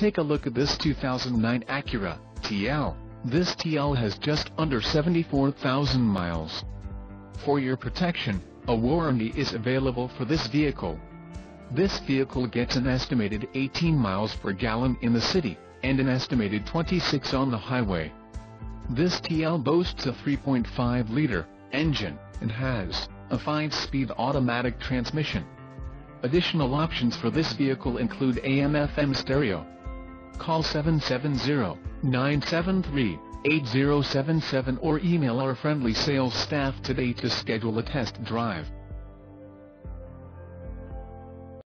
Take a look at this 2009 Acura TL. This TL has just under 74,000 miles. For your protection, a warranty is available for this vehicle. This vehicle gets an estimated 18 miles per gallon in the city, and an estimated 26 on the highway. This TL boasts a 3.5-liter engine, and has a 5-speed automatic transmission. Additional options for this vehicle include AM-FM stereo. Call 770-973-8077 or email our friendly sales staff today to schedule a test drive.